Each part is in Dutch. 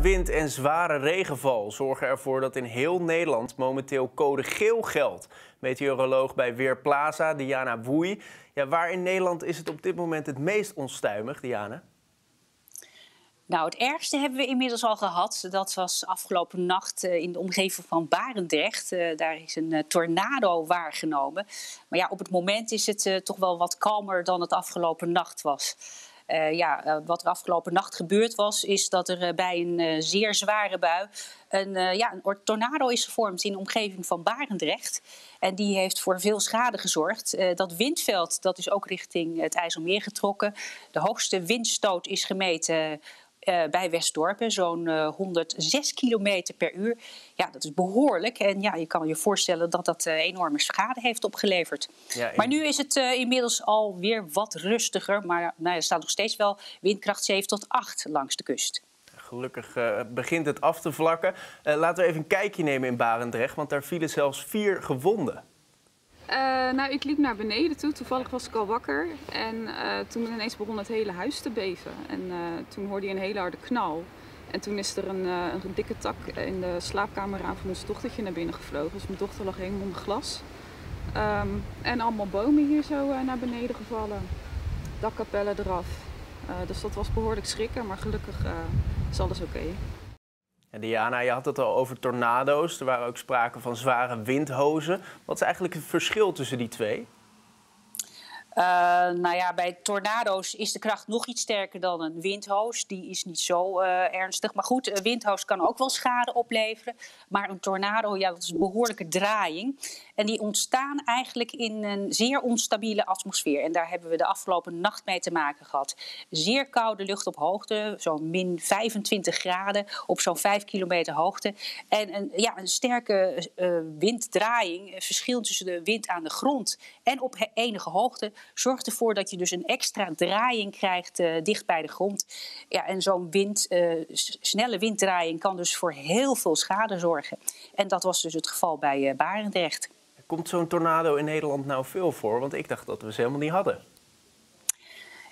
Wind en zware regenval zorgen ervoor dat in heel Nederland momenteel code geel geldt. Meteoroloog bij Weerplaza, Diana Woei. Ja, waar in Nederland is het op dit moment het meest onstuimig, Diana? Nou, het ergste hebben we inmiddels al gehad. Dat was afgelopen nacht eh, in de omgeving van Barendrecht. Eh, daar is een eh, tornado waargenomen. Maar ja, op het moment is het toch wel wat kalmer dan het afgelopen nacht was. Uh, ja, uh, wat er afgelopen nacht gebeurd was, is dat er uh, bij een zeer zware bui een, ja, een tornado is gevormd in de omgeving van Barendrecht. En die heeft voor veel schade gezorgd. dat windveld dat is ook richting het IJsselmeer getrokken. De hoogste windstoot is gemeten uh, bij Westdorpen, zo'n uh, eh, 106 kilometer per uur. Ja, dat is behoorlijk. En ja, je kan je voorstellen dat dat uh, enorme schade heeft opgeleverd. Ja, Maar nu is het inmiddels alweer wat rustiger. Maar nou, er staat nog steeds wel windkracht 7 tot 8 langs de kust. Gelukkig begint het af te vlakken. laten we even een kijkje nemen in Barendrecht, want daar vielen zelfs vier gewonden. Uh, nou, ik liep naar beneden toe. Toevallig was ik al wakker. En uh, toen ineens begon het hele huis te beven. En uh, toen hoorde je een hele harde knal. En toen is er een, een dikke tak in de slaapkamerraam van ons dochtertje naar binnen gevlogen. Dus mijn dochter lag helemaal onder glas. Um, en allemaal bomen hier zo naar beneden gevallen. Dakkapellen eraf. dus dat was behoorlijk schrikken, maar gelukkig is alles oké. Diana, je had het al over tornado's. Er waren ook sprake van zware windhozen. Wat is eigenlijk het verschil tussen die twee? Uh, nou ja, bij tornado's is de kracht nog iets sterker dan een windhoos. Die is niet zo uh, ernstig. Maar goed, een windhoos kan ook wel schade opleveren. Maar een tornado, ja, dat is een behoorlijke draaiing. En die ontstaan eigenlijk in een zeer onstabiele atmosfeer. En daar hebben we de afgelopen nacht mee te maken gehad. Zeer koude lucht op hoogte, zo'n min 25 graden op zo'n 5 kilometer hoogte. En een, ja, een sterke uh, winddraaiing, verschil tussen de wind aan de grond en op enige hoogte, zorgt ervoor dat je dus een extra draaiing krijgt uh, dicht bij de grond. Ja, en zo'n wind, uh, snelle winddraaiing kan dus voor heel veel schade zorgen. En dat was dus het geval bij Barendrecht. Komt zo'n tornado in Nederland nou veel voor? Want ik dacht dat we ze helemaal niet hadden.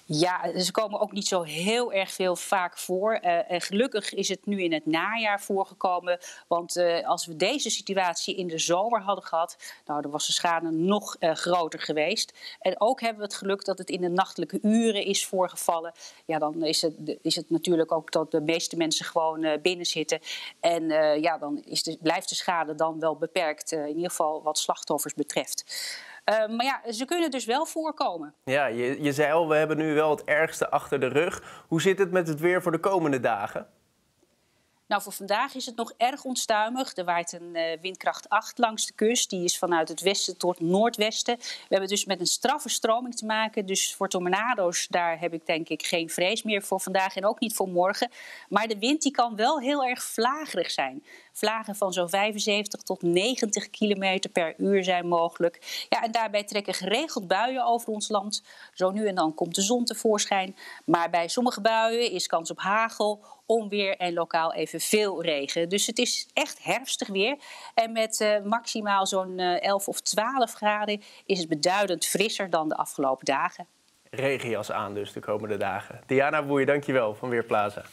Ja, ze komen ook niet zo heel erg veel vaak voor. Uh, en gelukkig is het nu in het najaar voorgekomen. Want uh, als we deze situatie in de zomer hadden gehad, nou, dan was de schade nog uh, groter geweest. En ook hebben we het geluk dat het in de nachtelijke uren is voorgevallen. Ja, dan is het, is het natuurlijk ook dat de meeste mensen gewoon binnen zitten. En ja, dan is de, blijft de schade dan wel beperkt, in ieder geval wat slachtoffers betreft. Uh, maar ja, ze kunnen dus wel voorkomen. Ja, je, je zei al, we hebben nu wel het ergste achter de rug. Hoe zit het met het weer voor de komende dagen? Nou, voor vandaag is het nog erg onstuimig. Er waait een uh, windkracht 8 langs de kust. Die is vanuit het westen tot noordwesten. We hebben dus met een straffe stroming te maken. Dus voor tornado's, daar heb ik denk ik geen vrees meer voor vandaag en ook niet voor morgen. Maar de wind die kan wel heel erg vlagerig zijn. Vlagen van zo'n 75 tot 90 km per uur zijn mogelijk. Ja, en daarbij trekken geregeld buien over ons land. Zo nu en dan komt de zon tevoorschijn. Maar bij sommige buien is kans op hagel, onweer en lokaal even veel regen. Dus het is echt herfstig weer. En met uh, maximaal zo'n uh, eh, 11 of 12 graden is het beduidend frisser dan de afgelopen dagen. Regenjas aan dus de komende dagen. Diana Boeien, dankjewel van Weerplaza.